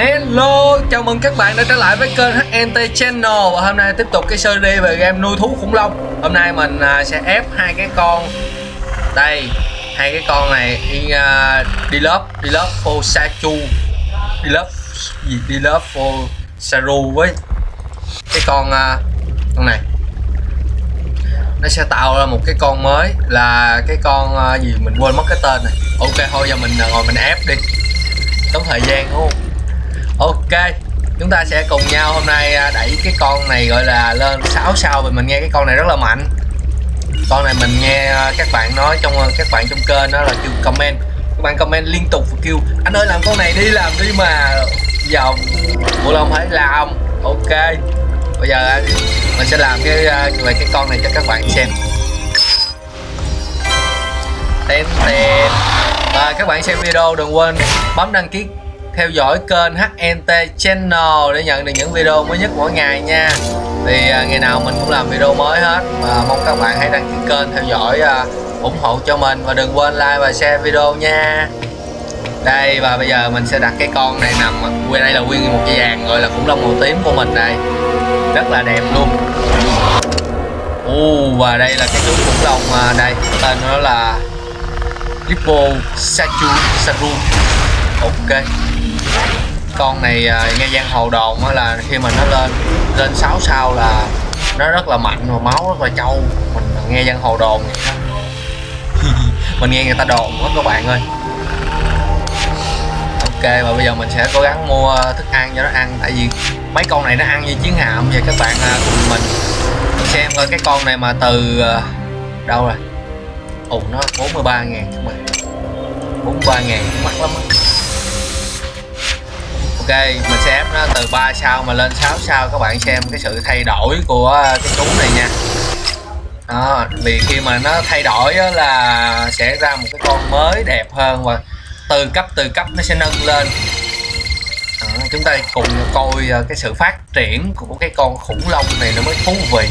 Hello, chào mừng các bạn đã trở lại với kênh HNT Channel. Và hôm nay tiếp tục cái series về game nuôi thú khủng long. Hôm nay mình à, sẽ ép hai cái con. Đây, hai cái con này uh, Dilop, à, Dilop for Sachu Dilop, gì? Dilop for Saru với cái con uh, con này. Nó sẽ tạo ra một cái con mới là cái con uh, gì? Mình quên mất cái tên này. Ok thôi giờ mình ngồi mình ép đi. Tốn thời gian đúng không? Ok, chúng ta sẽ cùng nhau hôm nay à, đẩy cái con này gọi là lên 6 sao vì mình nghe cái con này rất là mạnh. Con này mình nghe à, các bạn nói trong à, các bạn trong kênh đó là kêu comment. Các bạn comment liên tục và kêu, anh ơi, làm con này đi, làm đi mà. Giờ bộ long phải làm. Ok, bây giờ mình sẽ làm cái về cái con này cho các bạn xem. Tên tên và các bạn xem video đừng quên bấm đăng ký theo dõi kênh HNT Channel để nhận được những video mới nhất mỗi ngày nha. Thì à, ngày nào mình cũng làm video mới hết. Và mong các bạn hãy đăng ký kênh theo dõi à, ủng hộ cho mình. Và đừng quên like và share video nha. Đây, và bây giờ mình sẽ đặt cái con này nằm quên đây là nguyên một dây vàng gọi là khủng long màu tím của mình đây. Rất là đẹp luôn. U và đây là cái chú khủng long mà đây tên nó là Lippo Sachu Saru. Ok con này à, nghe giang hồ đồn là khi mà nó lên lên 6 sao là nó rất là mạnh và máu rất là trâu. Mình nghe giang hồ đồn mình nghe người ta đồn quá các bạn ơi. Ok, và bây giờ mình sẽ cố gắng mua thức ăn cho nó ăn. Tại vì mấy con này nó ăn như chiến hạm vậy các bạn à, cùng mình. Xem coi cái con này mà từ à, đâu rồi? Ủ nó 43 ngàn các bạn. 43 ngàn, mắc lắm đó ok mình sẽ ép nó từ 3 sao mà lên 6 sao. Các bạn xem cái sự thay đổi của cái chú này nha. Đó vì khi mà nó thay đổi là sẽ ra một cái con mới đẹp hơn và từ cấp từ cấp nó sẽ nâng lên. Đó, chúng ta cùng coi ờ, cái sự phát triển của cái con khủng long này nó mới thú vị.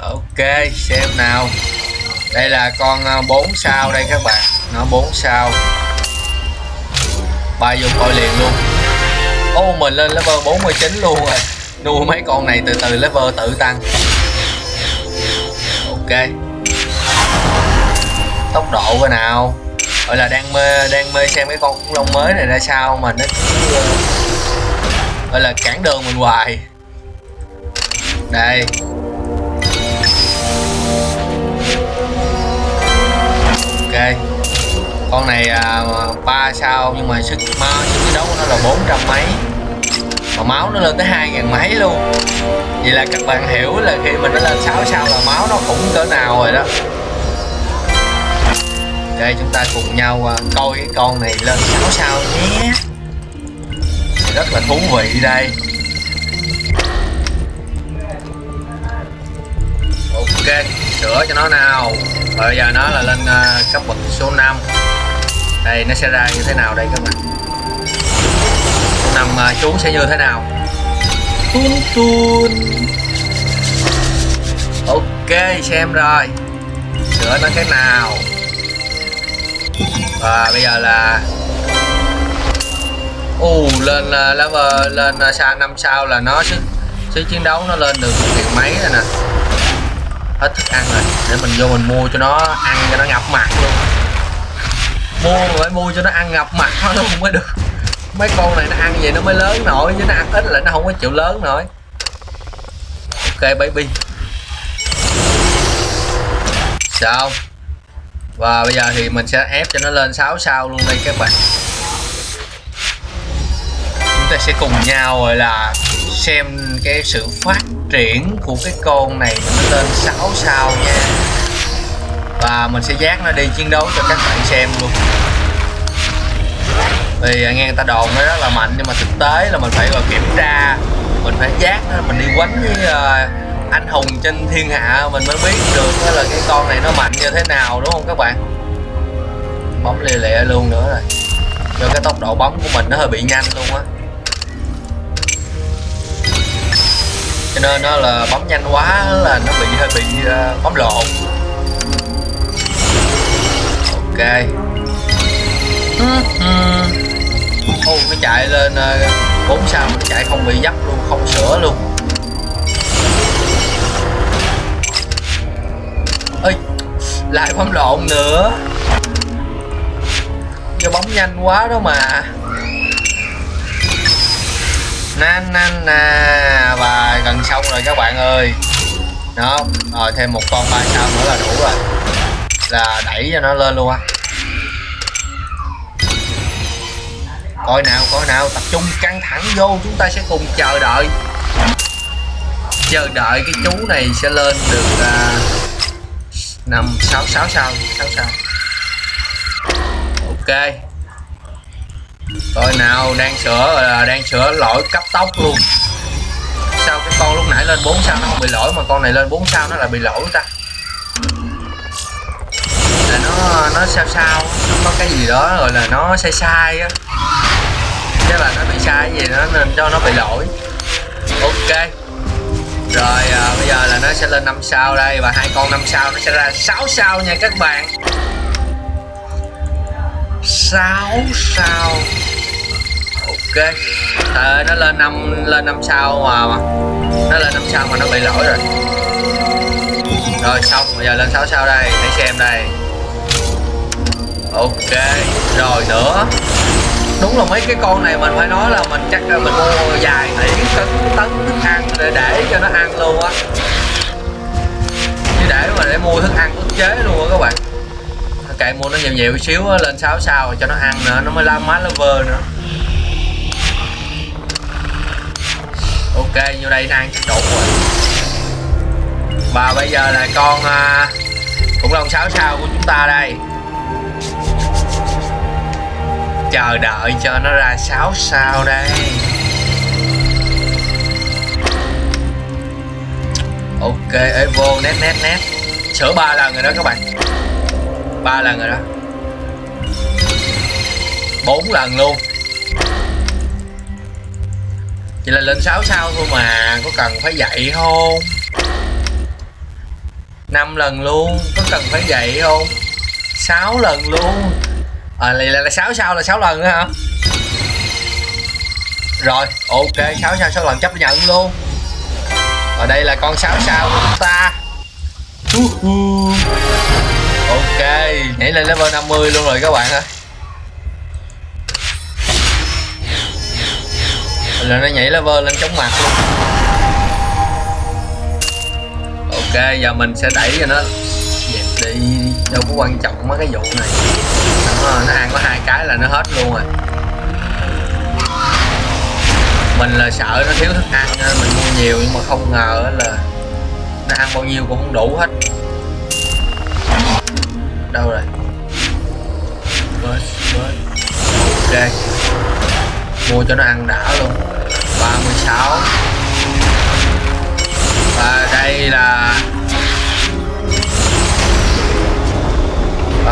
Ok xem nào. Đây là con ờ, 4 sao đây các bạn. Nó 4 sao bay vô coi liền luôn. Ô oh, mình lên level 49 luôn rồi. Nuôi mấy con này từ từ level tự tăng. Ok. Tốc độ coi nào. Gọi là đang mê đang mê xem cái con khủng long mới này ra sao mà nó cứ ờ, gọi là cản đường mình hoài. Đây. Ok con này à, ba sao nhưng mà sức máu sức chiến đấu của nó là bốn trăm mấy. Mà máu nó lên tới hai ngàn mấy luôn. Vậy là các bạn hiểu là khi mình nó lên 6 sao là máu nó cũng cỡ nào rồi đó. Đây chúng ta cùng nhau à, coi cái con này lên 6 sao nhé. Rất là thú vị đây. Ok sửa cho nó nào. Bây giờ nó là lên uh, cấp bậc số 5 đây nó sẽ ra như thế nào đây các bạn? Nằm uh, chú sẽ như thế nào? Tun tun. Ok xem rồi. Sửa nó cái nào? Và bây giờ là u uh, lên uh, level lên uh, xa năm sao là nó sức sức chiến đấu nó lên được nghìn mấy rồi nè. Hết thức ăn rồi để mình vô mình mua cho nó ăn cho nó ngập mặt luôn mua mà phải mua cho nó ăn ngập mặt nó không mới được. Mấy con này nó ăn vậy nó mới lớn nổi, chứ nó ăn ít là nó không có chịu lớn nổi. Ok, baby. Sao? Và bây giờ thì mình sẽ ép cho nó lên 6 sao luôn đây các bạn. Chúng ta sẽ cùng nhau, gọi là, xem cái sự phát triển của cái con này nó lên 6 sao nha và mình sẽ dán nó đi chiến đấu cho các bạn xem luôn. Vì à, nghe người ta đồn nó rất là mạnh nhưng mà thực tế là mình phải vào kiểm tra. Mình phải giác nó mình đi quánh với uh, anh hùng trên thiên hạ mình mới biết được là cái con này nó mạnh như thế nào đúng không các bạn? Bấm lìa lẹ luôn nữa rồi. Do cái tốc độ bấm của mình nó hơi bị nhanh luôn á. Cho nên nó là bấm nhanh quá là nó bị hơi bị uh, bấm lộn ok. Ô, nó chạy lên ờ, bốn sao mà chạy không bị dấp luôn, không sửa luôn. Ơi lại bấm lộn nữa. Do bóng nhanh quá đó mà. Na na na. Và gần xong rồi các bạn ơi. Đó, rồi thêm một con ba sao nữa là đủ rồi là đẩy cho nó lên luôn á. Coi nào coi nào, tập trung căng thẳng vô, chúng ta sẽ cùng chờ đợi. Chờ đợi cái chú này sẽ lên được à, năm, sáu sáu sao sáu sao. Ok. Coi nào, đang sửa à, đang sửa lỗi cấp tốc luôn. Sao cái con lúc nãy lên 4 sao nó không bị lỗi mà con này lên 4 sao nó là bị lỗi ta? Nó sao sao nó cái gì đó rồi là nó sai sai á. Chắc là nó bị sai gì đó nên cho nó bị lỗi. Ok. Rồi à, bây giờ là nó sẽ lên 5 sao đây và hai con 5 sao nó sẽ ra 6 sao nha các bạn. 6 sao. Ok. À, nó lên 5 lên 5 sao mà, mà nó lên 5 sao mà nó bị lỗi rồi. Rồi xong bây giờ lên 6 sao đây. Để xem đây ok rồi nữa. Đúng là mấy cái con này mình phải nói là mình chắc là mình mua dài tỷ tấn tấn thức ăn để để cho nó ăn luôn á. Chứ để mà để mua thức ăn ức chế luôn á các bạn. Kệ mua nó nhiều nhiều xíu lên 6 sao cho nó ăn nữa nó mới làm má lover nữa. Ok vô đây nó ăn đủ rồi. Và bây giờ là con uh, khủng long 6 sao của chúng ta đây chờ đợi cho nó ra 6 sao đây. Ok evo nét nét nét. Sửa ba lần rồi đó các bạn. Ba lần rồi đó. Bốn lần luôn. Chỉ là lên 6 sao thôi mà, có cần phải dậy không? Năm lần luôn, có cần phải dậy không? 6 lần luôn à là, là, là 6 sao là 6 lần nữa hả? Rồi ok 6 sao 6 lần chấp nhận luôn. Và đây là con 6 sao của chúng ta. Ok nhảy lên level 50 luôn rồi các bạn ơi là nó nhảy level lên chống mặt luôn. Ok giờ mình sẽ đẩy cho nó dẹp đi. Đâu có quan trọng mấy cái vụ này nó, nó ăn có hai cái là nó hết luôn rồi. Mình là sợ nó thiếu thức ăn nên mình mua nhiều nhưng mà không ngờ là nó ăn bao nhiêu cũng không đủ hết. Đâu rồi? Bớt bớt. Ok. Mua cho nó ăn đã luôn. 36 và đây là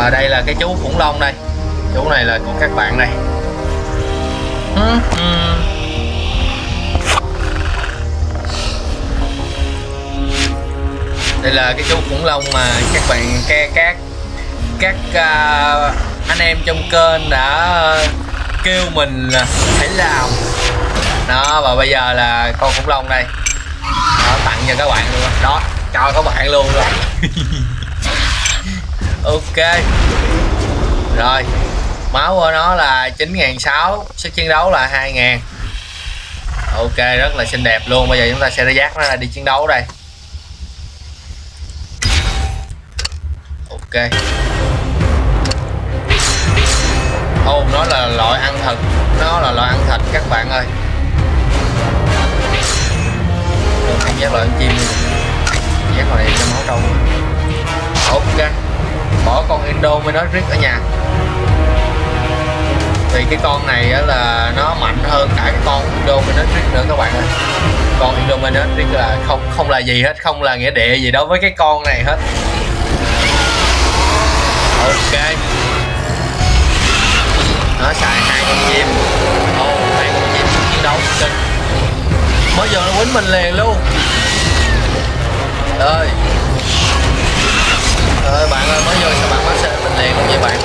Ờ, đây là cái chú khủng long đây. Chú này là của các bạn này ừ. đây là cái chú khủng long mà các bạn các các các uh, anh em trong kênh đã kêu mình là hãy làm. Đó và bây giờ là con khủng long đây. Đó, tặng cho các bạn luôn đó cho các bạn luôn rồi ok. Rồi máu của nó là 9.600 sức chiến đấu là 2.000 ok rất là xinh đẹp luôn. Bây giờ chúng ta sẽ giác nó ra đi chiến đấu đây. Ok. Ô oh, nó là loại ăn thịt, nó là loại ăn thịt các bạn ơi. Được, cảm giác loại ăn chim. Giác này cho máu trâu. Ok bỏ con Indominus ở nhà. Thì cái con này là nó mạnh hơn cả cái con Indominus nữa các bạn ơi. Con Indominus là không không là gì hết không là nghĩa địa gì đối với cái con này hết. Ok. Nó xài hai con chim. Ô oh, hai con chim chiến đấu kinh. Mới giờ nó quýnh mình liền luôn. Ơi. Ơi bạn ơi mới bạn.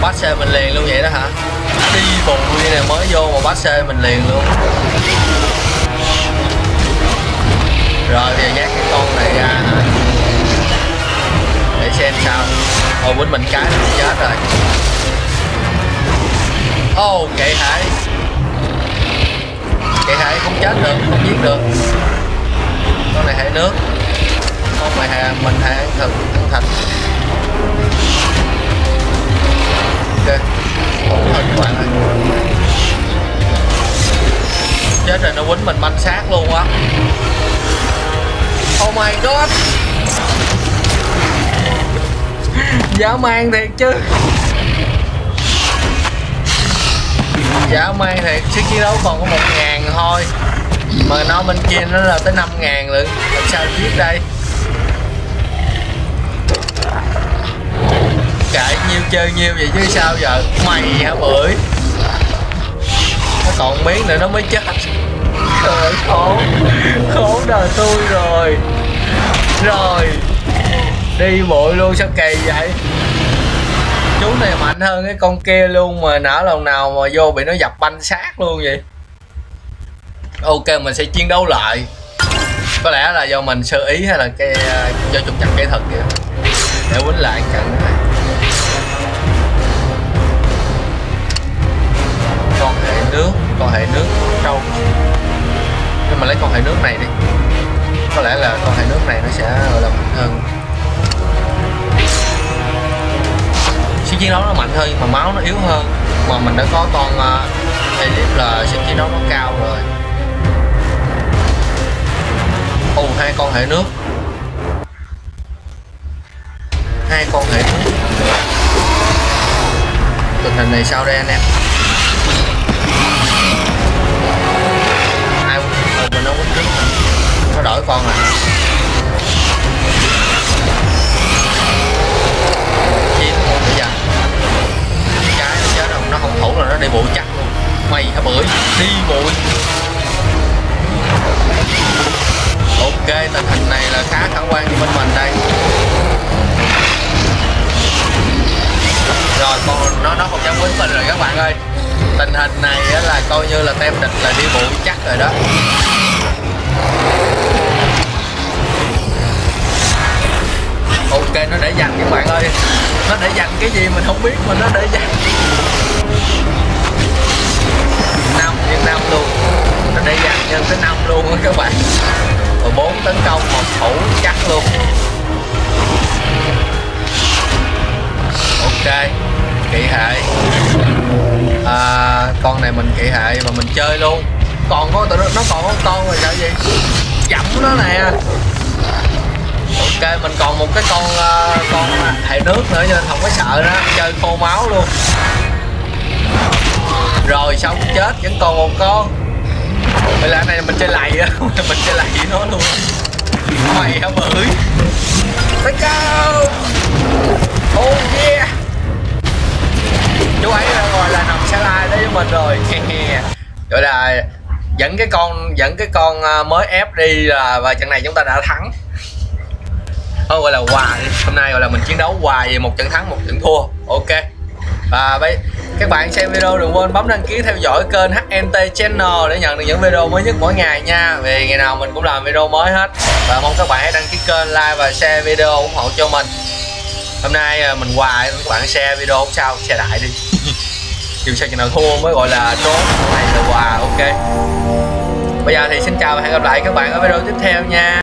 Bắn xe mình liền luôn vậy đó hả? Đi bù như này mới vô mà bắt xe mình liền luôn. Rồi bây giờ nhát cái con này ra để xem sao. Ôi quýnh mình cái mình chết rồi. Ô oh, kệ hải kệ hải không chết được không giết được. Con này hải nước con này hà mình hàng ăn thân thạch, ok. Ổn hơn các bạn ơi chết rồi nó quýnh mình manh sát luôn á. Oh my god. Dã man thiệt chứ. Dã man thiệt sức chiến đấu còn có một ngàn thôi. Mà nó bên kia nó là tới năm ngàn lận. Làm sao biết đây? Kệ, nhiêu chơi nhiêu vậy chứ sao giờ? Mày hả, bưởi? Nó còn miếng nữa, nó mới chết. Trời khổ khổ đời tôi rồi. Rồi. Đi bụi luôn, sao kỳ vậy? Chú này mạnh hơn cái con kia luôn mà nở lòng nào mà vô bị nó dập banh sát luôn vậy. Ok, mình sẽ chiến đấu lại. Có lẽ là do mình sơ ý hay là cái do trục chặt cái thật kìa. Để quýnh lại trận hệ nước này đi. Có lẽ là con hệ nước này nó sẽ gọi là mạnh hơn. Sức chiến đấu nó mạnh hơn mà máu nó yếu hơn. Mà mình đã có con ờ, uh, elite là sức chiến đấu nó cao rồi. Ồ hai con hệ nước. Hai con hệ nước. Tình hình này sao đây anh em? Nó đổi con à chiến luôn bây giờ cái nó chết rồi nó không thủ là nó đi bụi chắc luôn. Mày hả bưởi? Đi bụi. Ok tình hình này là khá khả quan cho bên mình đây. Rồi con nó nó không dám quýnh mình rồi các bạn ơi. Tình hình này là coi như là tem địch là đi bụi chắc rồi đó ok nó để dành các bạn ơi. Nó để dành cái gì mình không biết mà nó để dành. Năm việt nam luôn. Nó để dành nhân tới năm luôn á các bạn. Rồi bốn tấn công một thủ chắc luôn. Ok kỵ hệ. À, con này mình kỵ hệ mà mình chơi luôn. Còn có tụi nó, nó còn có con rồi sợ gì chậm nó nè ok, mình còn một cái con ờ, con hệ nước nữa nên không có sợ đó. Chơi khô máu luôn. Rồi, xong, chết vẫn còn một con. Vậy là này mình chơi lầy á mình chơi lầy với nó luôn. Mày hả bưởi let's go. Oh yeah. Chú ấy gọi là nằm xe lai đấy với mình rồi. Gọi là, dẫn cái con, dẫn cái con ờ, mới ép đi là, và trận này chúng ta đã thắng không gọi là hòa. Hôm nay gọi là mình chiến đấu hòa về một trận thắng, một trận thua. Ok. Và bây các bạn xem video đừng quên bấm đăng ký theo dõi kênh HNT Channel để nhận được những video mới nhất mỗi ngày nha. Vì ngày nào mình cũng làm video mới hết. Và mong các bạn hãy đăng ký kênh, like và share video ủng hộ cho mình. Hôm nay à, mình hòa các bạn share video không sao? Share đại đi. Dù sao chừng nào thua mới gọi là trốn. Này là hòa, ok. Bây giờ thì xin chào và hẹn gặp lại các bạn ở video tiếp theo nha.